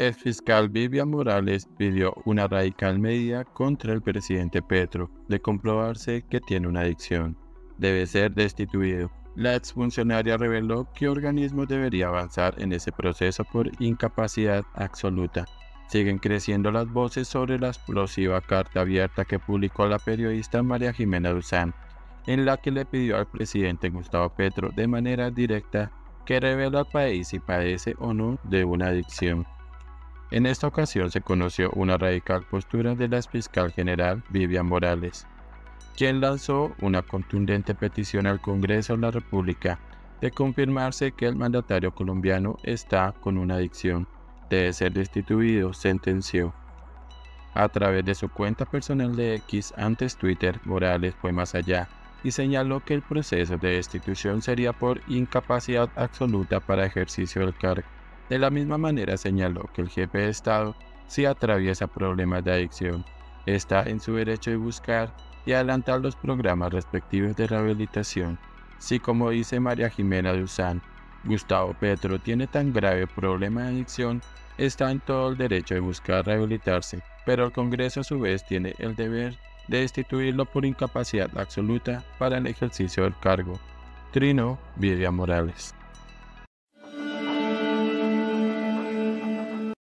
El fiscal Vivian Morales pidió una radical medida contra el presidente Petro de comprobarse que tiene una adicción. Debe ser destituido. La exfuncionaria reveló que organismo debería avanzar en ese proceso por incapacidad absoluta. Siguen creciendo las voces sobre la explosiva carta abierta que publicó la periodista María Jimena Duzán, en la que le pidió al presidente Gustavo Petro de manera directa que revele al país si padece o no de una adicción. En esta ocasión se conoció una radical postura de la fiscal general Vivian Morales, quien lanzó una contundente petición al Congreso de la República de confirmarse que el mandatario colombiano está con una adicción debe ser destituido, sentenció. A través de su cuenta personal de X antes Twitter, Morales fue más allá y señaló que el proceso de destitución sería por incapacidad absoluta para ejercicio del cargo. De la misma manera señaló que el jefe de Estado, si atraviesa problemas de adicción, está en su derecho de buscar y adelantar los programas respectivos de rehabilitación. Si como dice María Jimena Duzán, Gustavo Petro tiene tan grave problema de adicción, está en todo el derecho de buscar rehabilitarse, pero el Congreso a su vez tiene el deber de destituirlo por incapacidad absoluta para el ejercicio del cargo. Trino Vivian Morales.